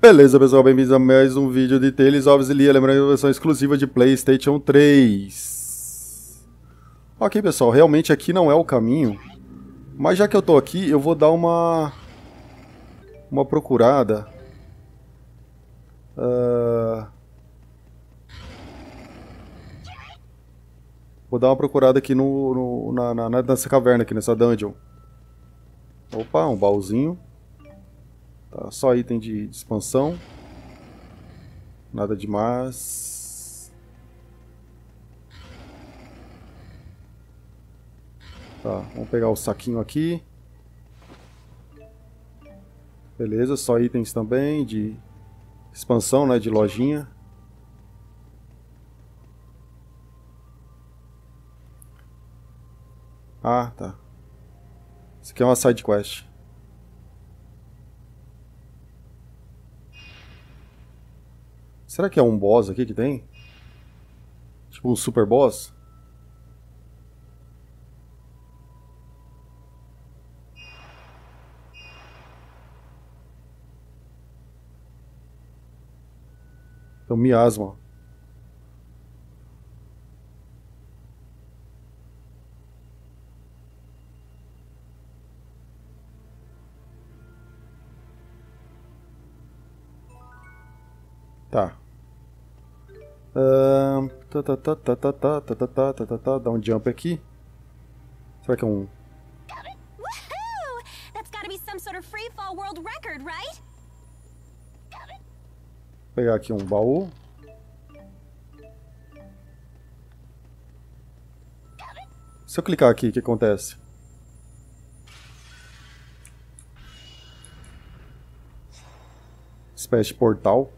Beleza, pessoal, bem-vindos a mais um vídeo de Tales of Zillia, lembrando que é versão exclusiva de Playstation 3. Ok, pessoal, realmente aqui não é o caminho, mas já que eu tô aqui, eu vou dar uma... uma procurada. Uh... Vou dar uma procurada aqui no, no na, na, nessa caverna aqui, nessa dungeon. Opa, um baúzinho. Tá, só item de, de expansão. Nada demais. Tá, vamos pegar o saquinho aqui. Beleza, só itens também de expansão, né, de lojinha. Ah, tá. Isso aqui é uma side quest. Será que é um boss aqui que tem? Tipo um super boss? É um miasma. Tá. Uh, tá, tá, tá, tá, tá, tá, tá, tá, tá, tá, tá, tá, dá um jump aqui. Será que é um... Pegar aqui um baú. Se eu clicar aqui, o que acontece? Espécie portal.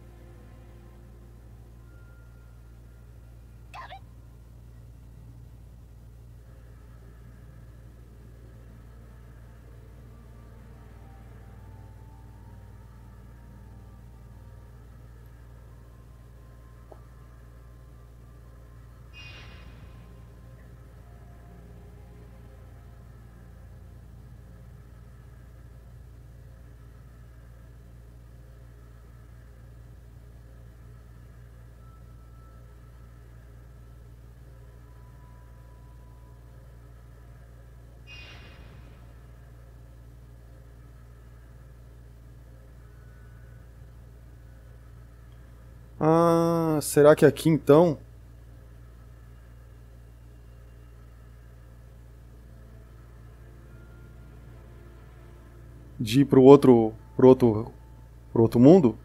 Ah, será que aqui então? De ir pro outro, pro outro, pro outro mundo?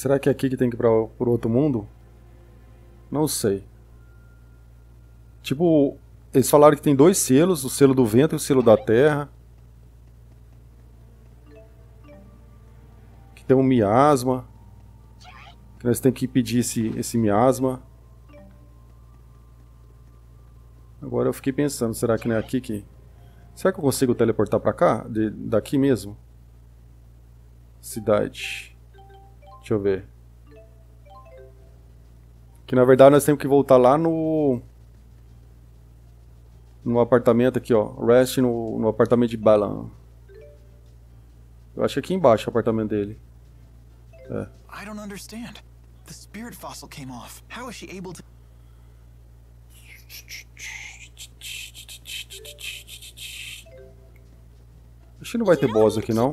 Será que é aqui que tem que ir pra, por outro mundo? Não sei. Tipo, eles falaram que tem dois selos, o selo do vento e o selo da terra. Que tem um miasma. Que nós temos que pedir esse, esse miasma. Agora eu fiquei pensando, será que não é aqui que... Será que eu consigo teleportar pra cá? De, daqui mesmo? Cidade. Deixa eu ver. Que na verdade nós temos que voltar lá no... No apartamento aqui, ó. Rest no, no apartamento de Balan. Eu acho que aqui embaixo o apartamento dele. É. I don't understand. The spirit fossil came off. How is she able to... Acho que não vai ter boss aqui não.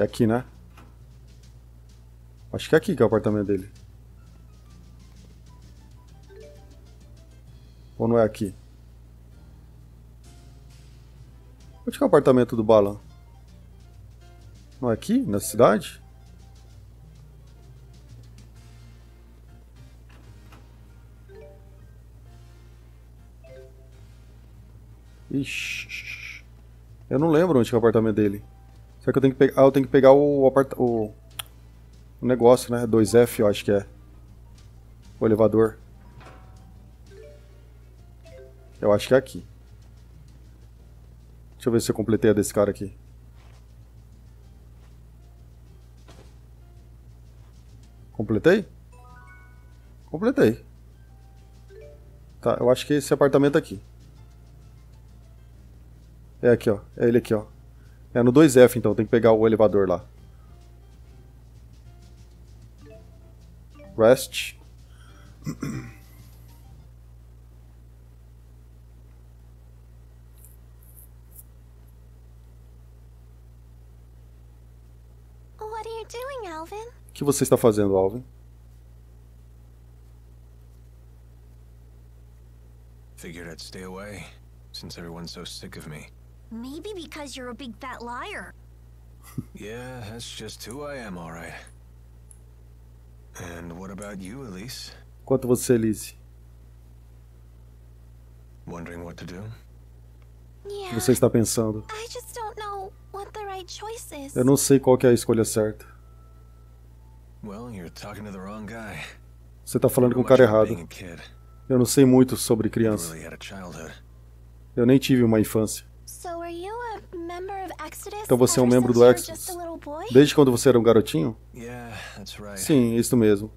É aqui, né? Acho que é aqui que é o apartamento dele. Ou não é aqui? Onde que é o apartamento do Balan? Não é aqui? Na cidade? Ixi. Eu não lembro onde que é o apartamento dele. Será que eu tenho que pegar... Ah, eu tenho que pegar o, apart... o... o negócio, né? 2F, eu acho que é. O elevador. Eu acho que é aqui. Deixa eu ver se eu completei a desse cara aqui. Completei? Completei. Tá, eu acho que é esse apartamento aqui. É aqui, ó. É ele aqui, ó. É no 2F, então. Tem que pegar o elevador lá. Rest. What are you doing, Alvin? O que você está fazendo, Alvin? Figured I'd stay away, since everyone's so sick of me. Maybe because you're a big fat liar. Yeah, that's just who I am, alright. And what about you, Elise? Quanto você, Lizzie? Wondering what to do? O Yeah. que você está pensando? I just don't know what the right choice is. Eu não sei qual que é a escolha certa. Well, you're talking to the wrong guy. Você está falando com o cara errado. Eu não sei muito sobre criança. Eu nem tive uma infância. So are you a member of Exodus? Então você é um membro do Exodus? Desde quando você era um garotinho? Sim, isso mesmo.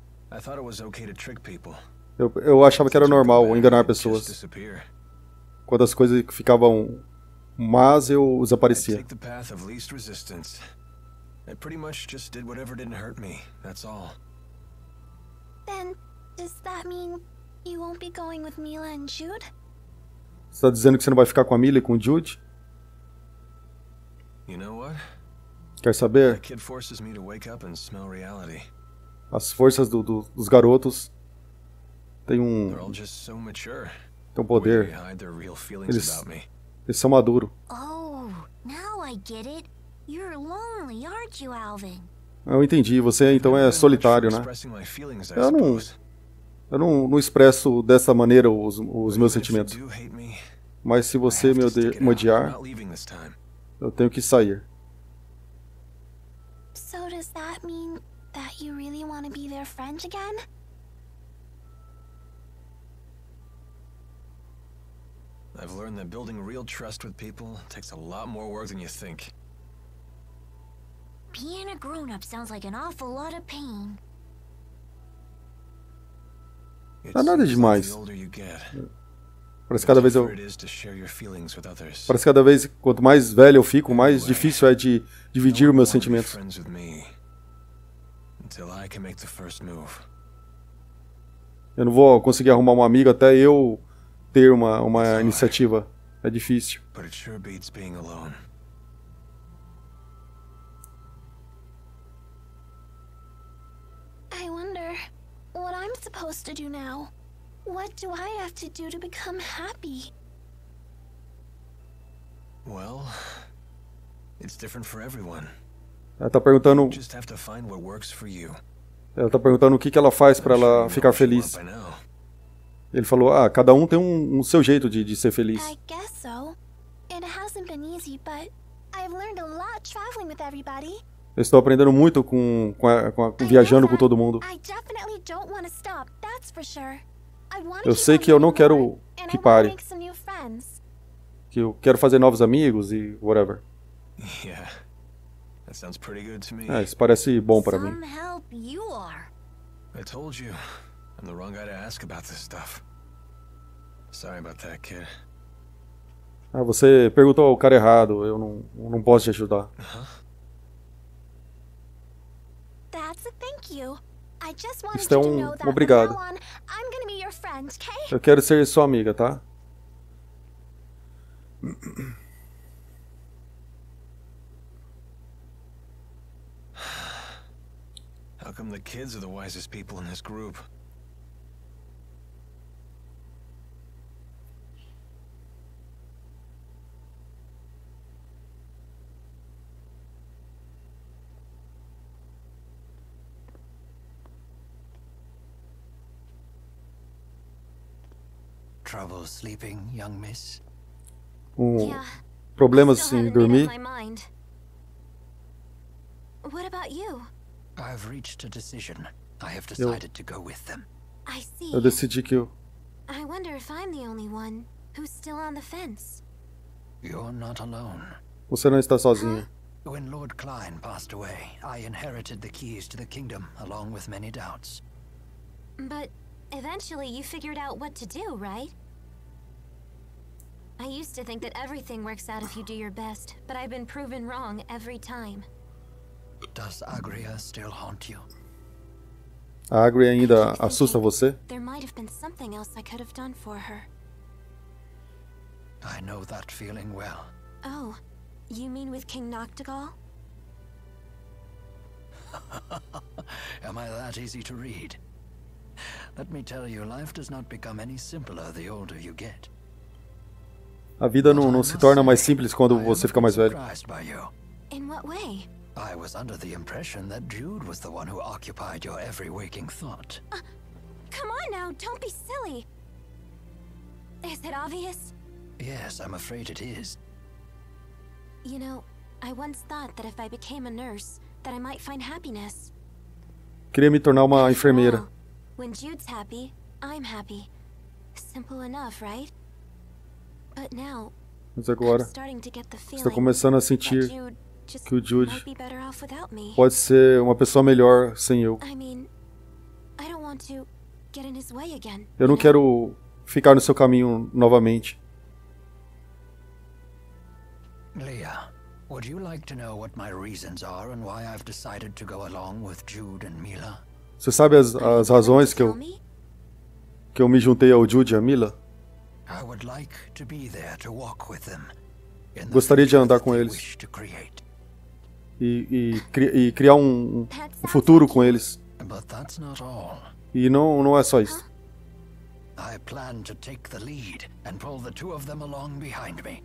Eu, eu achava que era normal enganar pessoas. Quando as coisas ficavam más, eu desaparecia. I pretty much just did whatever didn't hurt me. That's all. Then does that mean you won't be going with Mila and Jude? Você está dizendo que você não vai ficar com a Millie e com o Jude? You know what? Quer saber? That kid forces me to wake up and smell reality. As forças do- do- dos garotos têm They're all um, just so mature. têm um poder. they hide their real feelings Eles- about me. Eles são maduros. Oh, now I get it. You're lonely, aren't you, Alvin? Eu entendi. Você então é solitário, né? Eu não-. Eu não, não expresso dessa maneira os, os meus Even if you sentimentos. do hate me, Mas se você me, ode- me odiar, eu tenho que sair. So does that mean that you really want to be their friend again? I've learned that building real trust with people takes a lot more work than you think. Being a grown-up sounds like an awful lot of pain. Não é nada demais. the older you get, Parece que cada vez eu, parece que cada vez quanto mais velho eu fico, mais difícil é de dividir os meus sentimentos. Eu não vou conseguir arrumar uma amiga até eu ter uma, uma iniciativa. É difícil. But it sure beats being alone. I wonder what I'm supposed to do now. What do I have to do to become happy? Well, it's different for everyone. Ela tá perguntando, just have to find what works for you. ela tá perguntando o que, que ela faz you ela ficar feliz. Ele falou: "Ah, cada um tem um, um seu jeito de, de ser feliz". I guess so. It hasn't been easy, but I've learned a lot traveling with everybody. Eu estou aprendendo muito com, com, a- com a- viajando com todo mundo. I definitely don't want to stop, that's for sure. Eu sei que eu não quero que pare. Que eu quero fazer novos amigos e whatever. Yeah, that sounds pretty good to me. É, isso parece bom pra mim. Some help you are. I told you, I'm the wrong guy to ask about this stuff. Sorry about that, kid. Ah, você perguntou ao cara errado, eu não, eu não posso te ajudar. That's a thank you. I just wanted Isto you to know that from obrigado. now on, I'm gonna be your friend, okay? Eu quero ser sua amiga, tá? How come the kids are the wisest people in this group? Trouble sleeping, young miss? um problemas em dormir. What about you? I've reached a decision. I have decided to go with them. I see. Eu decidi que eu. I wonder if I'm the only one who's still on the fence. You're not alone. Você não está sozinha. When Lord Klein passed away, I inherited the keys to the kingdom, along with many doubts. But eventually you figured out what to do, right? I used to think that everything works out if you do your best, but I've been proven wrong every time. Does Agria still haunt you? A Agri ainda keep assusta thinking você? There might have been something else I could have done for her. I know that feeling well. Oh, you mean with King Noctigal? Am I that easy to read? Let me tell you, life does not become any simpler the older you get. A vida não, não se torna mais simples quando você fica mais velho. In what way? I was under the impression that Jude was the one who occupied your every waking thought. Come on now, don't be silly. Is it obvious? Yes, I'm afraid it is. You know, I once thought that if I became a nurse, that I might find happiness. Queria me tornar uma enfermeira. When Jude's happy, I'm happy. Simple enough, right? Mas agora starting to get the estou começando a sentir que o Jude pode ser uma pessoa melhor sem eu. I mean, I don't want to get in his way again. Eu não quero ficar no seu caminho novamente. Leah, would you like to know what my reasons are and why I've decided to go along with Jude and Mila? Você sabe as, as razões que eu, me? que eu me juntei ao Jude e à Mila? Gostaria de andar com eles. E, e, e criar um, um futuro com eles. E não, não é só isso. I plan to take the lead and pull the two of them along behind me.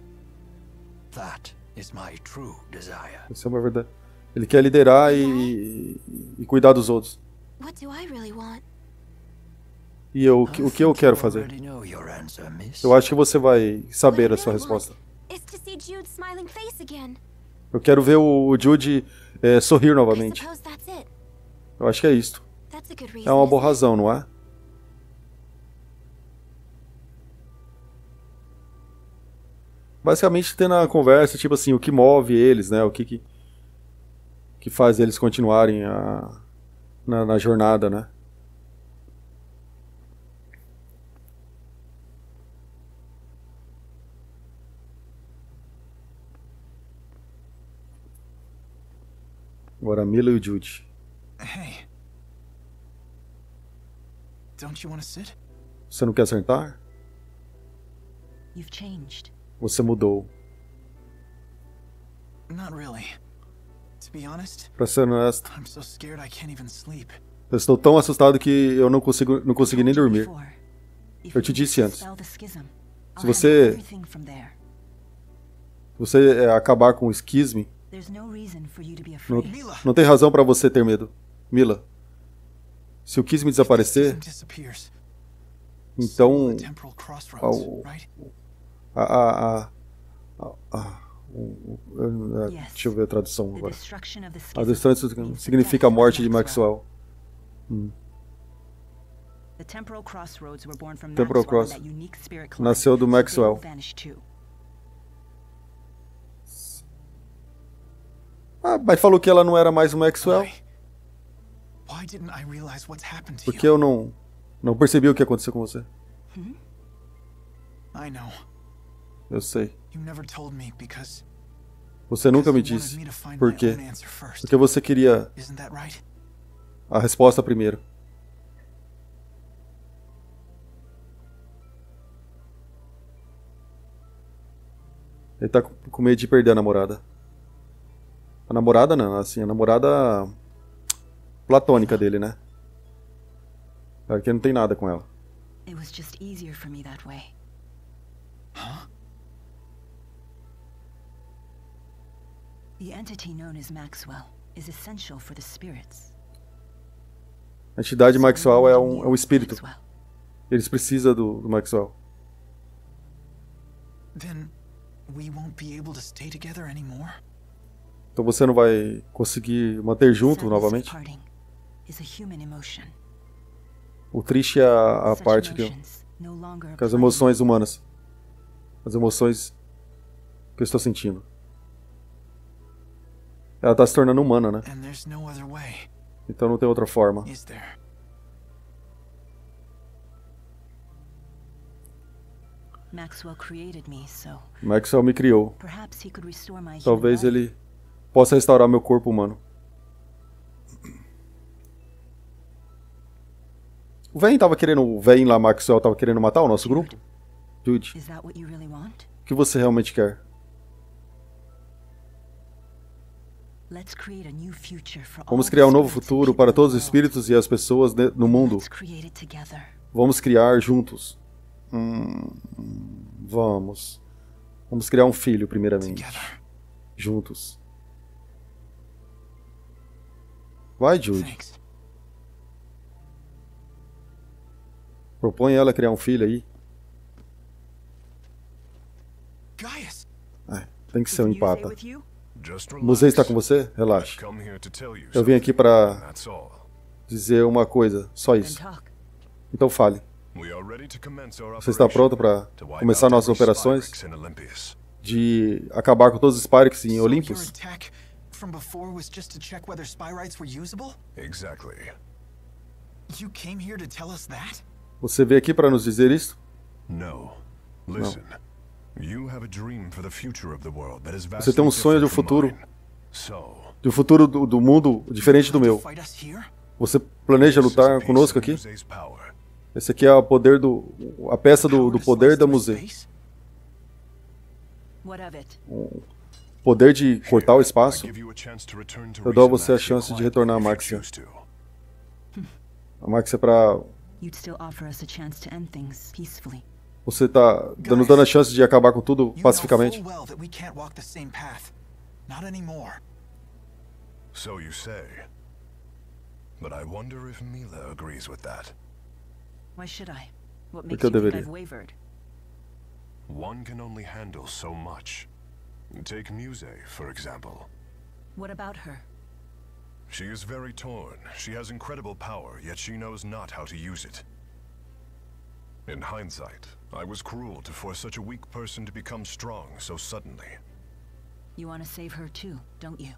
That is my true desire. Isso é uma verdade. Ele quer liderar e, e, e cuidar dos outros. What do I really want? E eu, o que- eu quero fazer? Eu acho que você vai saber a sua resposta. Eu quero ver o, Jude é, sorrir novamente. Eu acho que é isto. É uma boa razão, não é? Basicamente tendo a conversa, tipo assim, o que move eles, né? O que que, que faz eles continuarem a, na, na jornada, né? Agora a Mila e o Jude. Hey. Don't you want to sit? Você não quer sentar? You've changed. Você mudou. Not really. To be honest, Pra ser honesto, I'm so scared I can't even sleep. eu estou tão assustado que eu não consigo, não consegui nem dormir. Eu te disse antes. Se você-. Se você é, acabar com o esquisme, There's no reason for you to be não, afraid. Mila. não tem razão pra você ter medo. Mila, se o quisme desaparecer, então a, a, a, a, deixa eu ver a tradução agora. A destruição significa a morte de Maxwell. The temporal crossroads were born from Temporal Maxwell cross- and that unique spirit collide, nasceu do so they Maxwell. will vanish too. Ah, mas falou que ela não era mais o Maxwell. Porque you? eu não, não percebi o que aconteceu com você. Know. Eu sei. Você nunca me disse. Por quê? Porque você queria a resposta primeiro. Ele tá com medo de perder a namorada. A namorada não, assim, a namorada platônica dele, né? Claro que ele não tem nada com ela. It was just easier for me that way. Huh? The entity known as Maxwell is essential for the spirits. A entidade Maxwell we é um, é um espírito. Eles precisam do, do Maxwell. Then we won't be able to stay together anymore? Então você não vai conseguir manter junto novamente? O triste é a, a parte que, que as emoções humanas. As emoções que eu estou sentindo. Ela tá se tornando humana, né? Então não tem outra forma. Maxwell me, criou. Talvez ele possa restaurar meu corpo humano. O Vem tava querendo. O Vem lá, Maxwell, tava querendo matar o nosso grupo? Want? o que você realmente quer? Vamos criar um novo futuro para todos os espíritos e as pessoas no mundo. Vamos criar juntos. Hum, vamos. Vamos criar um filho, primeiramente. Juntos. Vai, Jude. Thanks. Propõe ela criar um filho aí. Gaius! É, tem que ser um empata. O Museu está com você? Relaxa. Eu vim aqui para dizer uma coisa, só isso. Então fale. Você está pronto para começar nossas operações de acabar com todos os Spyrex em Olympus? From before was just to check whether spy rights were usable? Exactly. You came here to tell us that? Você veio aqui para nos dizer isso? No. Listen. You have a dream for the future of the world that is Você tem um sonho de um different from futuro, mine. So, de um futuro do, do mundo diferente do Plan to meu. Você planeja lutar conosco of aqui? Esse aqui é o poder do, a peça do, do poder da museu. Poder de cortar o espaço. Eu dou a você a Maxia chance de retornar you Maxia. A Max é pra. You'd still offer us a chance to end things peacefully. Você tá dando, dando a chance de acabar com tudo pacificamente? So you say. But I wonder if Mila agrees with that. Why should I? What Por makes que eu you think deveria? I've wavered? One can only handle so much. Take Musei, for example. What about her? She is very torn. She has incredible power, yet she knows not how to use it. In hindsight, I was cruel to force such a weak person to become strong so suddenly. You want to save her too, don't you?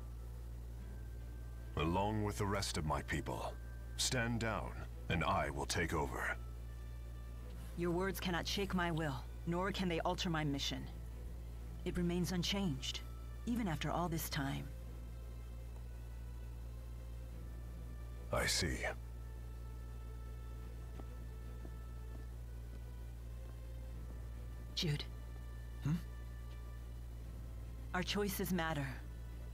Along with the rest of my people. Stand down, and I will take over. Your words cannot shake my will, nor can they alter my mission. It remains unchanged, even after all this time. I see. Jude. Hmm? Our choices matter.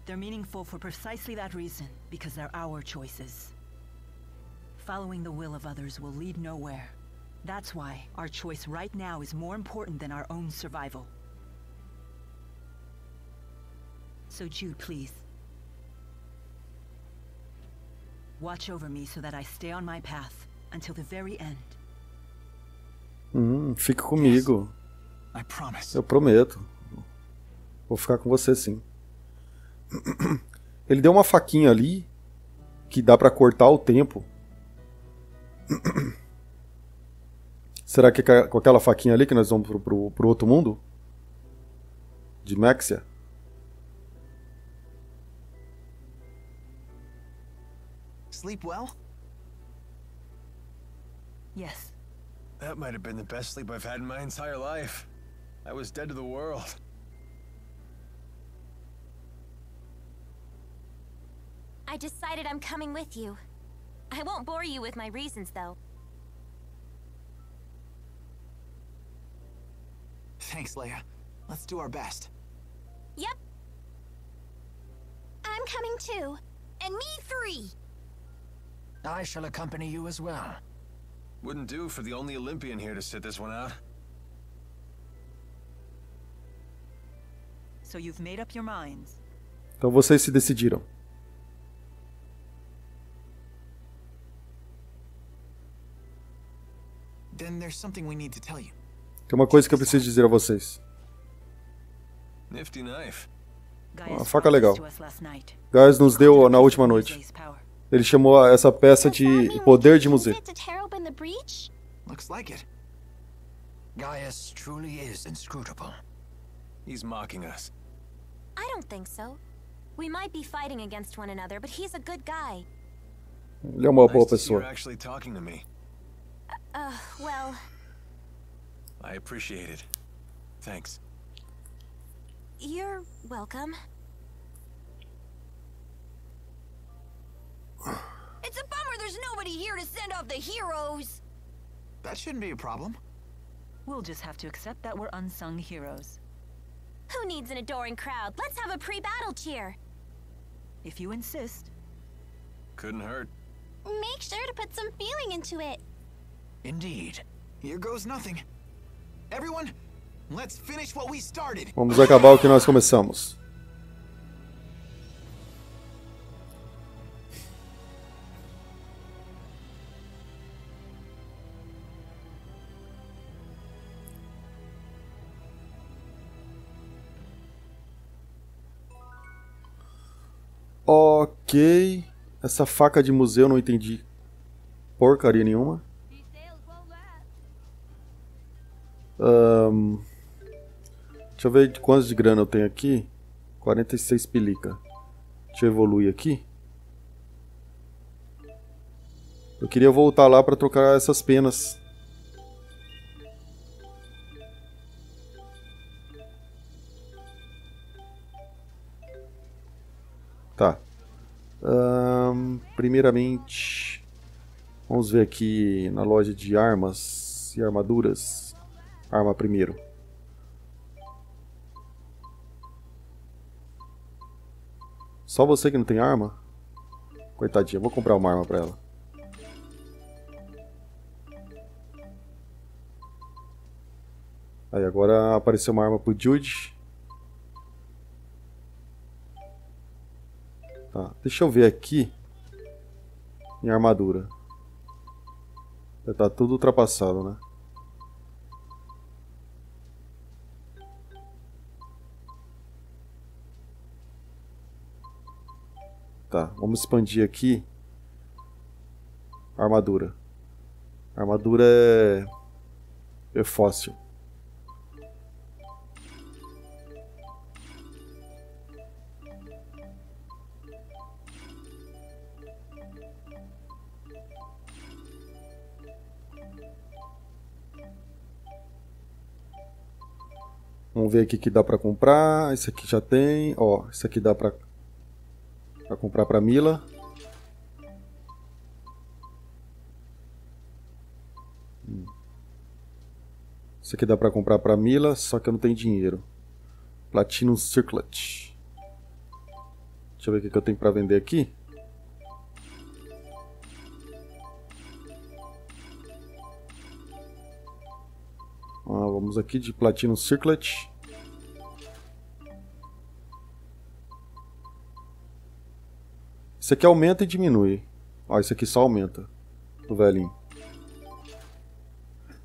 They're meaningful for precisely that reason, because they're our choices. Following the will of others will lead nowhere. That's why our choice right now is more important than our own survival. So Jude, please. Watch over me so that I stay on my path until the very end. Hum, fica comigo. I promise. Eu prometo. Vou ficar com você sim. Ele deu uma faquinha ali que dá pra cortar o tempo. Será que é com aquela faquinha ali que nós vamos pro, pro, pro outro mundo? De Maxia? Sleep well? Yes, That might have been the best sleep I've had in my entire life. I was dead to the world. I decided I'm coming with you. I won't bore you with my reasons, though. Thanks, Leia. Let's do our best. Yep. I'm coming too. And me three. I shall accompany you as well. Wouldn't do for the only Olympian here to sit this one out. so you've made up your minds. Então vocês se decidiram. Then there's something we need to tell you. Tem uma coisa que eu preciso dizer a vocês. Nifty knife. Gaius Uma faca legal. this to us last night. Gás nos deu na última noite. Wesley's power. Ele chamou essa peça Does that mean de we poder de museu. it to tear open the breach? Looks like it. Gaius truly is inscrutable. He's mocking us. I don't think so. We might be fighting against one another, but he's a good guy. Ele é uma boa Nice see you're actually talking to me. Uh, well, I appreciate it. Thanks. you're welcome. It's a bummer there's nobody here to send off the heroes. That shouldn't be a problem. We'll just have to accept that we're unsung heroes. Who needs an adoring crowd? Let's have a pre-battle cheer. If you insist. Couldn't hurt. Make sure to put some feeling into it. Indeed. Here goes nothing. Everyone, let's finish what we started. Vamos acabar o que nós começamos. Ok. Essa faca de museu eu não entendi porcaria nenhuma. Ahn, deixa eu ver de quantos de grana eu tenho aqui. 46 pelica. Deixa eu evoluir aqui. Eu queria voltar lá para trocar essas penas. Tá. Ahn, primeiramente, vamos ver aqui na loja de armas e armaduras. Arma primeiro. Só você que não tem arma? Coitadinha, vou comprar uma arma pra ela. Aí agora apareceu uma arma pro Jude. Tá, deixa eu ver aqui. Minha armadura. Já tá tudo ultrapassado, né? Tá, vamos expandir aqui. Armadura. Armadura é. É fóssil. Vamos ver aqui que dá pra comprar. Esse aqui já tem. Ó, esse aqui dá pra Pra comprar pra Mila. Hum. Isso aqui dá pra comprar pra Mila, só que eu não tenho dinheiro. Platinum Circlet. Deixa eu ver o que eu tenho pra vender aqui. Ah, vamos aqui de Platinum Circlet. Isso aqui aumenta e diminui. Ó, isso aqui só aumenta. Do velhinho.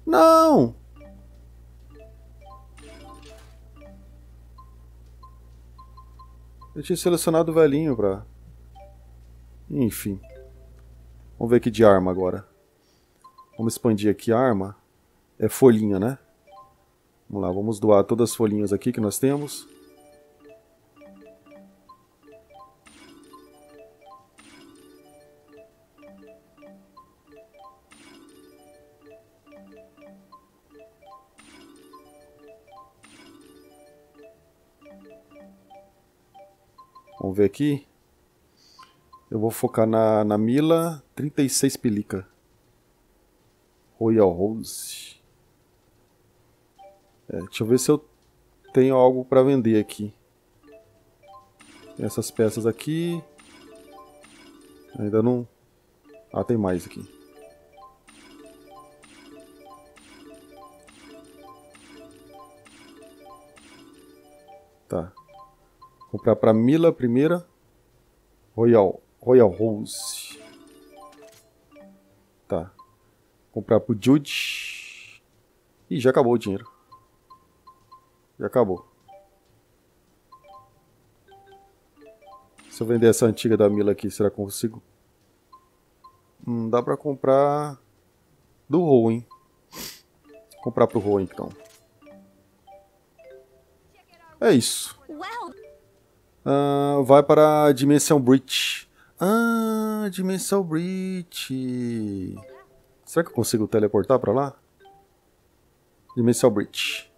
Não! Eu tinha selecionado o velhinho pra... Enfim. Vamos ver aqui de arma agora. Vamos expandir aqui a arma. É folhinha, né? Vamos lá, vamos doar todas as folhinhas aqui que nós temos. Vamos ver aqui. Eu vou focar na, na Mila. 36 pelica. Royal Rose. É, deixa eu ver se eu tenho algo para vender aqui. Essas peças aqui. Ainda não. Ah, tem mais aqui. Tá. Comprar pra Mila primeira. Royal. Royal Rose. Tá. Comprar pro Jude. Ih, já acabou o dinheiro. Já acabou. Se eu vender essa antiga da Mila aqui, será que eu consigo? Hum, dá pra comprar do Row, hein? Vou comprar pro Row, então. É isso. Ah, vai para a Dimensão Breach. Ah, Dimensão Breach. Será que eu consigo teleportar pra lá? Dimensão Breach.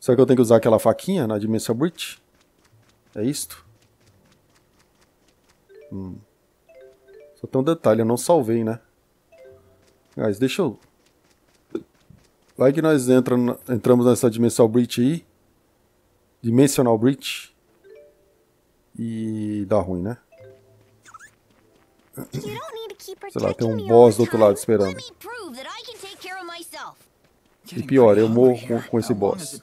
Será que eu tenho que usar aquela faquinha na Dimensão Breach? É isto? Hum. Só tem um detalhe, eu não salvei, né? Guys, deixa eu... Vai que nós entra, entramos nessa Dimensão Breach aí. Dimensional Breach. E dá ruim, né? Sei lá, tem um boss do outro lado esperando. Let me prove that I can take care of myself. Getting pior, eu morro com- com esse boss.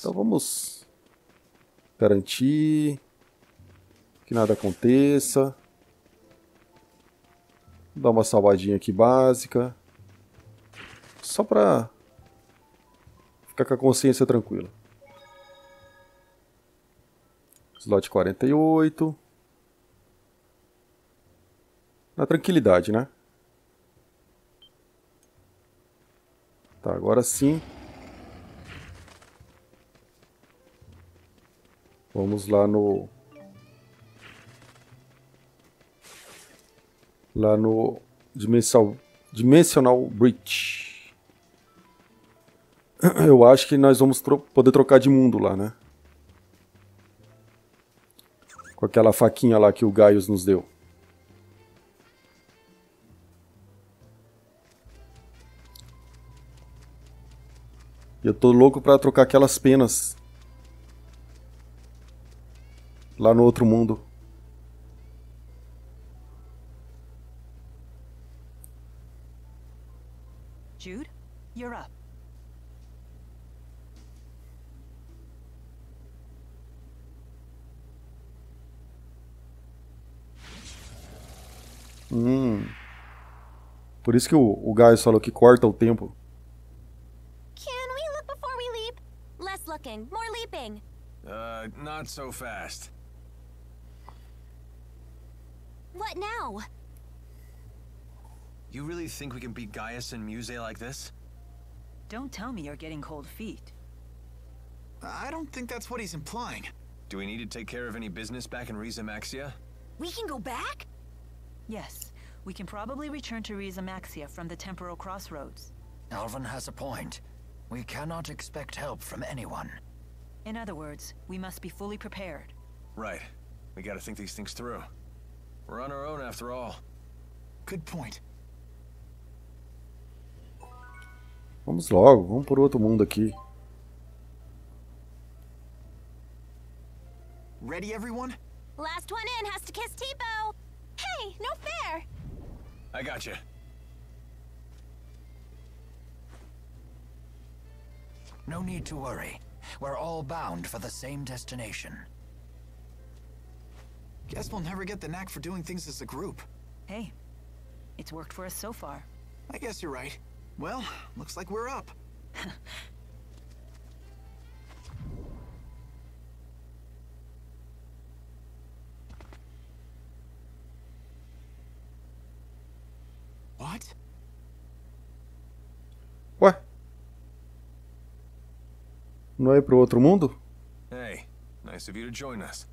Então vamos garantir que nada aconteça. Dar uma salvadinha aqui básica. Só pra ficar com a consciência tranquila. Slot 48. Na tranquilidade, né? Tá, agora sim. Vamos lá no. Lá no Dimensional, Dimensional Breach. Eu acho que nós vamos tro- poder trocar de mundo lá, né? Com aquela faquinha lá que o Gaius nos deu. E eu tô louco pra trocar aquelas penas lá no outro mundo. Jude, you're up. Hum. Por isso que o, o Gaius falou que corta o tempo. Looking, more leaping. Uh, not so fast. What now? You really think we can beat Gaius and Muse like this? Don't tell me you're getting cold feet. I don't think that's what he's implying. Do we need to take care of any business back in Riza Maxia? We can go back? Yes, we can probably return to Riza Maxia from the temporal crossroads. Alvin has a point. We cannot expect help from anyone. In other words, we must be fully prepared. Right. We gotta think these things through. We're on our own after all. Good point. Vamos logo, vamos por outro mundo aqui. Ready, everyone? Last one in has to kiss Tipo. Hey, no fair. I got you. No need to worry. We're all bound for the same destination. Guess we'll never get the knack for doing things as a group. Hey, it's worked for us so far. I guess you're right. Well, looks like we're up. what? Ué? Não é pro outro mundo? Hey, nice of you to join us.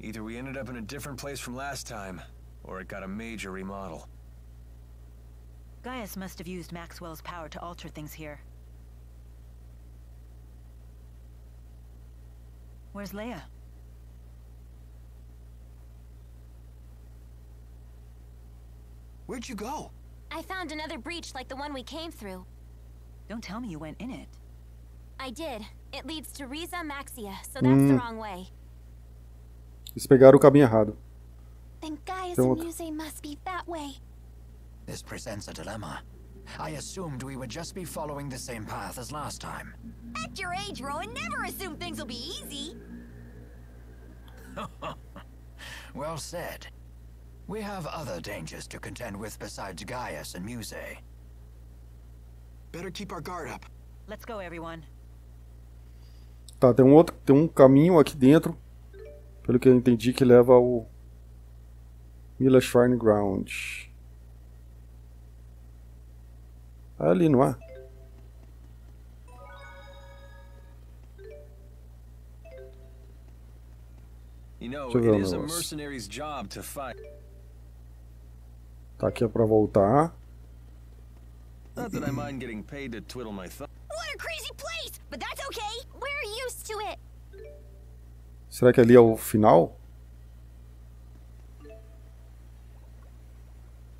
Either we ended up in a different place from last time, or it got a major remodel. Gaius must have used Maxwell's power to alter things here. Where's Leia? Where'd you go? I found another breach like the one we came through. Don't tell me you went in it. I did. It leads to Riza Maxia, so that's the hmm. wrong way. Eles pegaram o caminho errado. Then Gaius Then Muse must be that way. This presents a dilemma. I assumed we would just be following the same path as last time. At your age, Rowan, never assume things will be easy. Well said. We have other dangers to contend with besides Gaius and Muse. Better keep our guard up. Let's go, everyone. Tá, tem um outro, tem um caminho aqui dentro, pelo que eu entendi, que leva ao Mila Shrine Ground. É ali, não é? You know, Deixa eu ver it o is a negócio. mercenary's job to fight. Tá aqui é pra voltar. Not that I mind getting paid to twiddle my thumb. Será que ali é o final?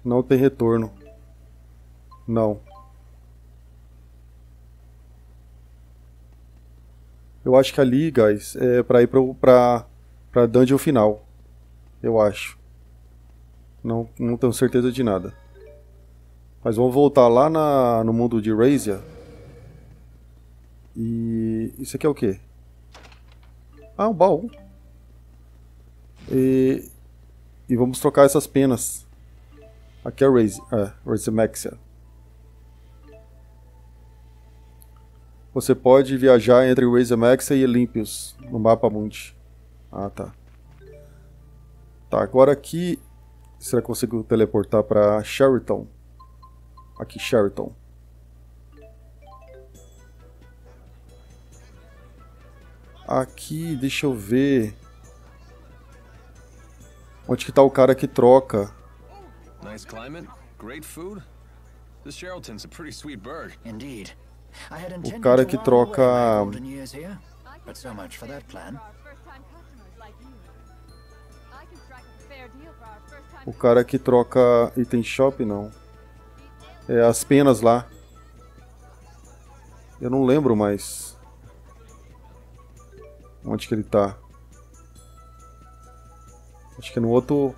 Não tem retorno. Não. Eu acho que ali, guys, é pra ir pro, pra, pra dungeon final. Eu acho. Não, não tenho certeza de nada. Mas vamos voltar lá na, no mundo de Razia. E isso aqui é o quê? Ah, um baú. E, e vamos trocar essas penas. Aqui é Raze, é. Você pode viajar entre Razemexia e Olympius no mapa mundi. Ah, tá. Tá, agora aqui... Será que eu consigo teleportar para Sheraton? Aqui, Sheraton. Aqui, deixa eu ver. Onde que tá o cara que troca? Nice climate, great food. This Sheraton's a pretty sweet burg. Indeed. I had intended cara to que troca- but so much for that plan. O cara que troca item shop, não. É as penas lá. Eu não lembro mais. Onde que ele tá? Acho que no outro...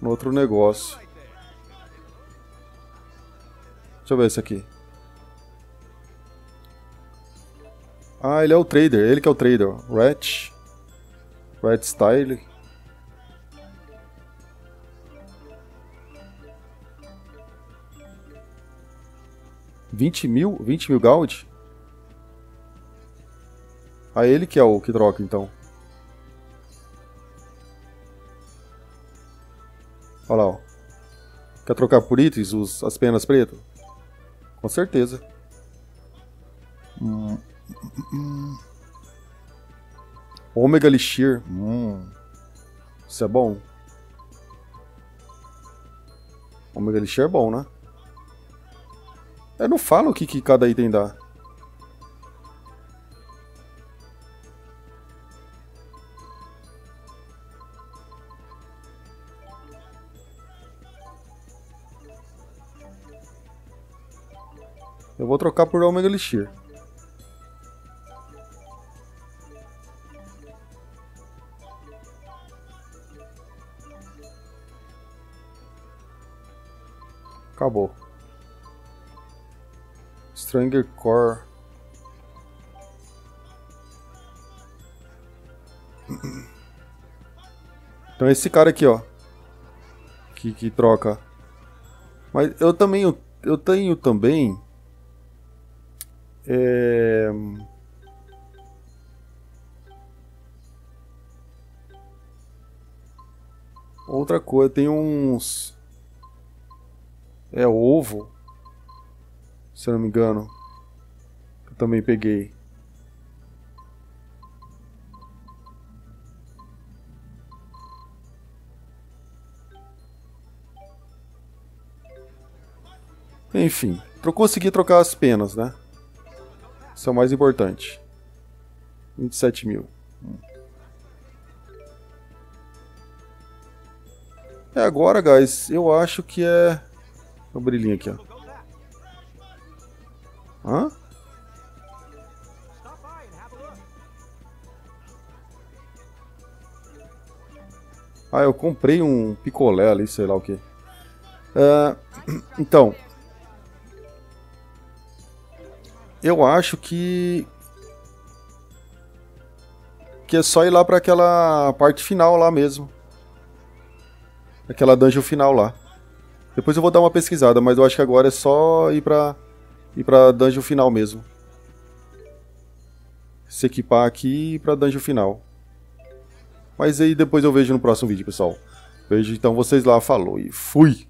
No outro negócio. Deixa eu ver esse aqui. Ah, ele é o trader. Ele que é o trader. Ratch. Red Style. Vinte mil? Vinte mil gold? Ah, ele que é o que troca, então. Olha lá, ó. Quer trocar por itens os, as penas pretas? Com certeza. Hum. Hum. Omega Elixir. Hum. Isso é bom. Omega Elixir é bom, né? Eu não falo o que, que cada item dá. Vou trocar por Omega Elixir. Acabou. Stranger Core. Então esse cara aqui, ó. Que, que troca. Mas eu também, eu, eu tenho também... É... Outra coisa, tem uns... É ovo. Se eu não me engano. Eu também peguei. Enfim, eu consegui trocar as penas, né? Isso é o mais importante. 27 mil. É agora, guys, eu acho que é... O brilhinho aqui, ó. Hã? Ah, eu comprei um picolé ali, sei lá o que. então. Eu acho que... Que é só ir lá pra aquela parte final lá mesmo. Aquela dungeon final lá. Depois eu vou dar uma pesquisada, mas eu acho que agora é só ir pra, ir pra dungeon final mesmo. Se equipar aqui e ir pra dungeon final. Mas aí depois eu vejo no próximo vídeo, pessoal. Vejo então vocês lá, falou e fui!